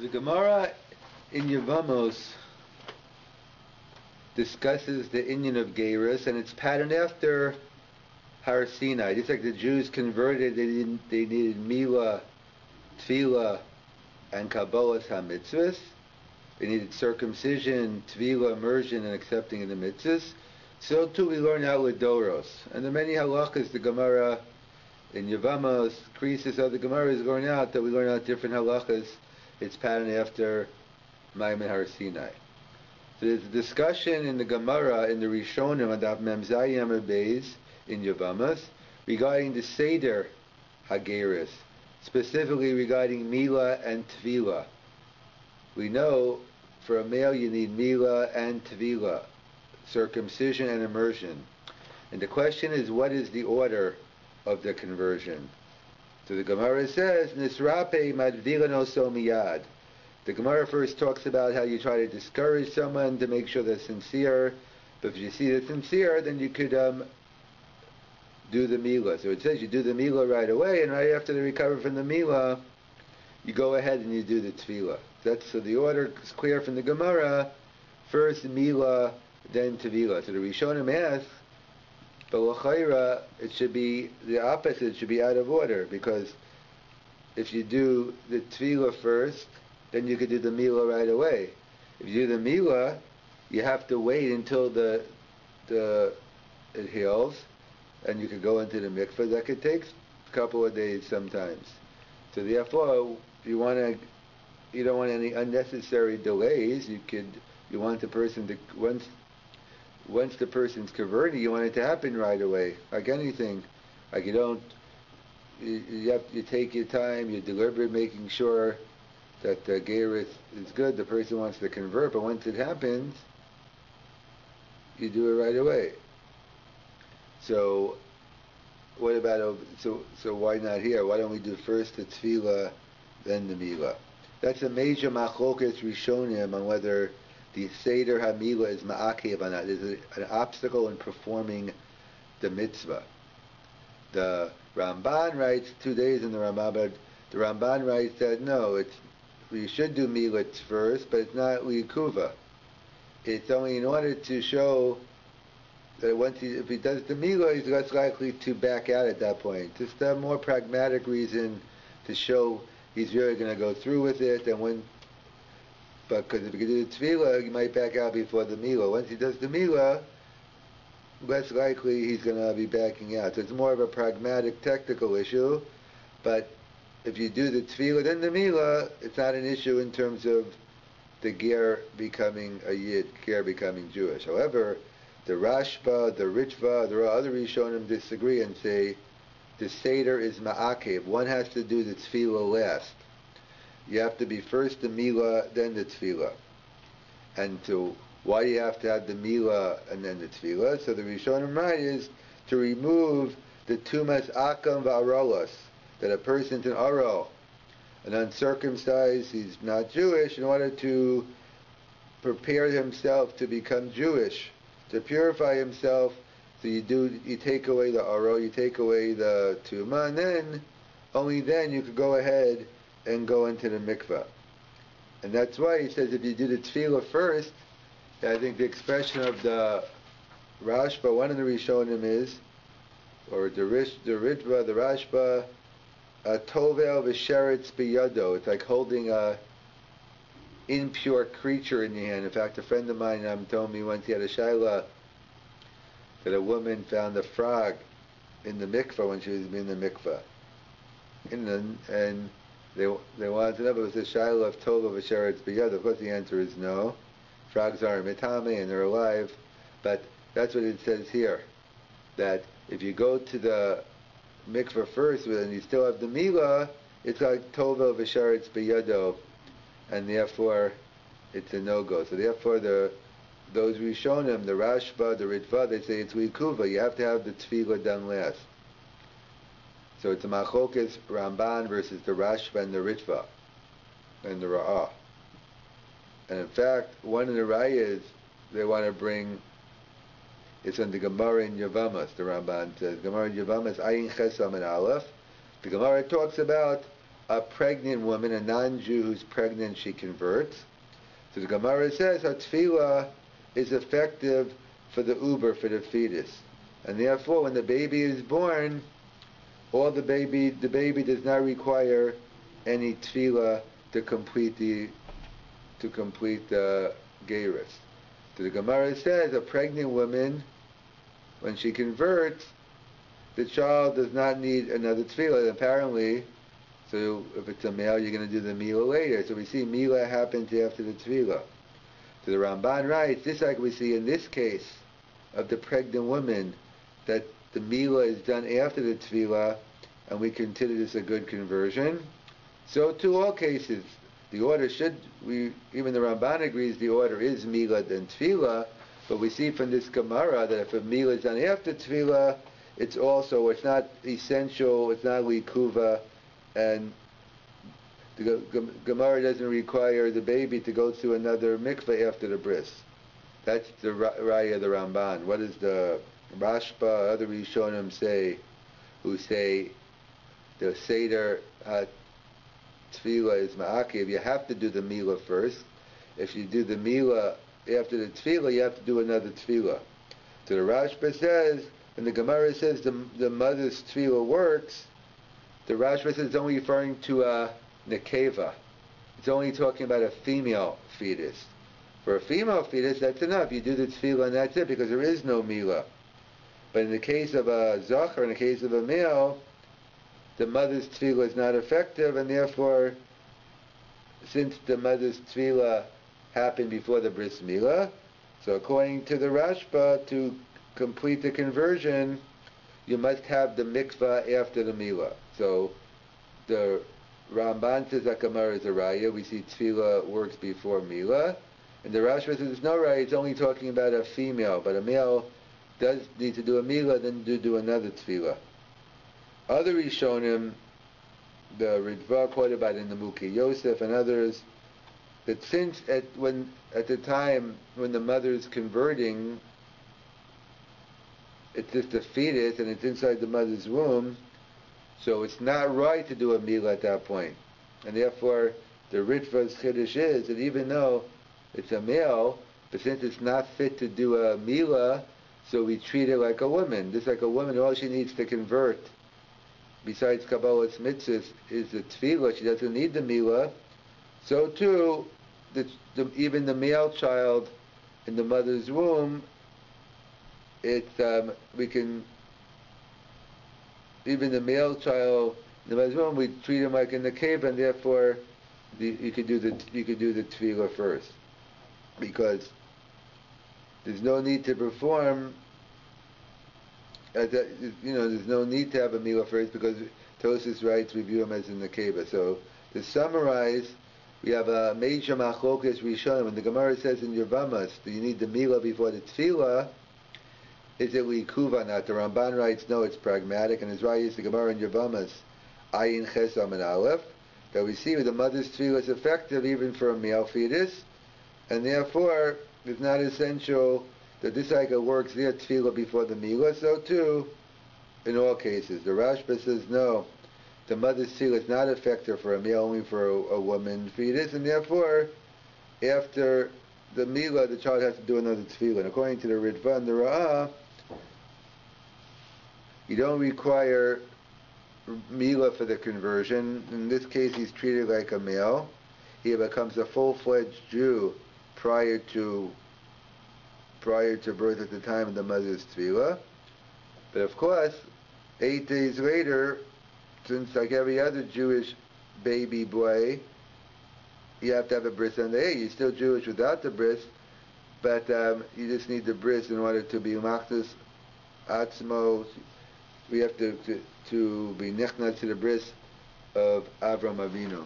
The Gemara in Yevamos discusses the Indian of Geirus, and it's patterned after Har Sinai. Just like the Jews converted, they, didn't, they needed Mila, Tevilah, and Kabbalah HaMitzvahs. They needed circumcision, Tvila, immersion, and accepting of the mitzvahs. So too we learn out with Doros. And the many halachas, the Gemara in Yevamos, Krisis, other Gemaras going out, that we learn out different halachas. It's patterned after Ma'amad Har Sinai. So there's a discussion in the Gemara, in the Rishonim, about Memzayim Beis in Yevamos, regarding the Seder Hageris, specifically regarding Mila and Tvila. We know for a male you need Mila and Tvila, circumcision and immersion. And the question is, what is the order of the conversion? So the Gemara says, Nisrape madvilano so miyad. The Gemara first talks about how you try to discourage someone to make sure they're sincere. But if you see they're sincere, then you could um, do the Mila. So it says you do the Mila right away, and right after they recover from the Mila, you go ahead and you do the Tevilah. That's so the order is clear from the Gemara. First Mila, then Tevilah. So the Rishonim ask, but L'chaira, it should be the opposite. It should be out of order because if you do the Tevilah first, then you could do the Mila right away. If you do the Mila, you have to wait until the the it heals, and you could go into the mikveh. That could take a couple of days sometimes. So therefore, you want to, you don't want any unnecessary delays. You could, you want the person to once, once the person's converted, you want it to happen right away. Like anything, like you don't, you, you have you take your time, you're deliberate, making sure that the geirus is good. The person wants to convert, but once it happens, you do it right away. So, what about so so why not here? Why don't we do first the tevilah, then the milah? That's a major machlokas rishonim on whether the seder hamila is ma'akev not. There's an obstacle in performing the mitzvah. The Ramban writes two days in the Ramban, but the Ramban writes that no, it's we should do militz first, but it's not likuva. It's only in order to show that once he, if he does the mila, he's less likely to back out at that point. Just a more pragmatic reason to show he's really going to go through with it, and when, because if can do the tevilah, he might back out before the mila. Once he does the mila, less likely he's going to be backing out. So it's more of a pragmatic, technical issue, but if you do the tevilah then the mila, it's not an issue in terms of the ger becoming a yid, ger becoming Jewish. However, the Rashba, the Ritva, there are other Rishonim disagree and say the Seder is ma'akev. One has to do the tevilah last. You have to be first the Mila, then the tevilah. And so, why do you have to have the Mila and then the tevilah? So the Rishonim right is to remove the tumas akam va'arolas, that a person's an aro, an uncircumcised, he's not Jewish, in order to prepare himself to become Jewish to purify himself. So you do you take away the aro, you take away the tuma, and then only then you could go ahead and go into the mikvah. And that's why he says if you do the tevilah first, I think the expression of the Rashba, one of the Rishonim is, or the Rish, the Ritva, the Rashba, a tovel v'sheretz biyado. It's like holding a impure creature in your hand. In fact, a friend of mine um, told me once he had a shaila that a woman found a frog in the mikvah when she was in the mikvah. In the, and they they wanted to know if it was a shaila of tova v'sheretz biyad. Of course, the answer is no. Frogs are mitame and they're alive, but that's what it says here. That if you go to the mikvah first and you still have the mila, it's like tova v'sheretz biyado and therefore it's a no-go. So therefore the those Rishonim, the Rashba, the Ritva, they say it's Rikuva. You have to have the Tevilah done last. So it's a Machlokas Ramban versus the Rashba and the Ritva and the Ra'ah. And in fact, one of the Rayas they want to bring it's in the Gemara in Yevamos, the Ramban says. Gemara in Yevamos, Ayin Chesam and Aleph. The Gemara talks about a pregnant woman, a non-Jew who's pregnant, she converts. So the Gemara says her tevilah is effective for the uber, for the fetus. And therefore, when the baby is born, all the baby, the baby does not require any tevilah to complete the, to complete the gerus. So the Gemara says a pregnant woman, when she converts, the child does not need another tevilah. Apparently, so if it's a male, you're going to do the mila later. So we see mila happens after the tevilah. So the Ramban writes, just like we see in this case of the pregnant woman, that the mila is done after the tevilah, and we consider this a good conversion. So to all cases, the order should, we even the Ramban agrees the order is mila then tevilah, but we see from this Gemara that if a mila is done after tevilah, it's also, it's not essential, it's not likuva, and the Gemara doesn't require the baby to go to another mikveh after the bris. That's the raya of the Ramban. What is the Rashba, other Rishonim say, who say the Seder Tevilah is Ma'akiv, you have to do the Mila first. If you do the Mila after the Tevilah, you have to do another Tevilah. So the Rashba says, and the Gemara says the, the mother's Tevilah works, the Rashba says it's only referring to a nekeva. It's only talking about a female fetus. For a female fetus, that's enough. You do the tevilah and that's it, because there is no mila. But in the case of a zachar, in the case of a male, the mother's tevilah is not effective, and therefore, since the mother's tevilah happened before the bris milah, so according to the Rashba, to complete the conversion, you must have the mikvah after the milah. So the Ramban says that Gemara is a raya. We see tevilah works before milah. And the Rashba says it's no raya. It's only talking about a female, but a male does need to do a milah, then do, do another tevilah. Other Rishonim, the Ritva quoted about in the Muki Yosef and others, that since at when at the time when the mother is converting, it's just a fetus and it's inside the mother's womb, so it's not right to do a meal at that point. And therefore, the Ritva's Chiddush is that even though it's a male, but since it's not fit to do a Mila, so we treat it like a woman. Just like a woman, all she needs to convert, besides Kabbalah's mitzvahs, is the tevilah. She doesn't need the Mila. So too, the, the, even the male child in the mother's womb, it um, we can even the male child, in the mother's womb we treat him like in the cave, and therefore the, you could do the you could do the tevilah first, because there's no need to perform. You know, there's no need to have a milah first because Tosis writes we view him as in the keva. So to summarize, we have a major machlokas rishonim. When the Gemara says in Yevamos do you need the milah before the tevilah, is it likuva not? The Ramban writes, no, it's pragmatic, and his right is the Gemara in Yevamos, ayin chesam and aleph, that we see with the mother's tevilah is effective even for a male fetus, and therefore it's not essential that this cycle works their tevilah before the milah, so too, in all cases. The Rashba says no, the mother's tevilah is not effective for a male, only for a, a woman fetus, and therefore, after the milah, the child has to do another tevilah. And according to the Ritva and the Ra'ah, you don't require Mila for the conversion. In this case, he's treated like a male. He becomes a full-fledged Jew prior to prior to birth at the time of the mother's tevilah. But of course, eight days later, since like every other Jewish baby boy, you have to have a bris on the eight. You're still Jewish without the bris, but um, you just need the bris in order to be machnas atzmo we have to, to, to be nechna to the bris of Avram Avinu.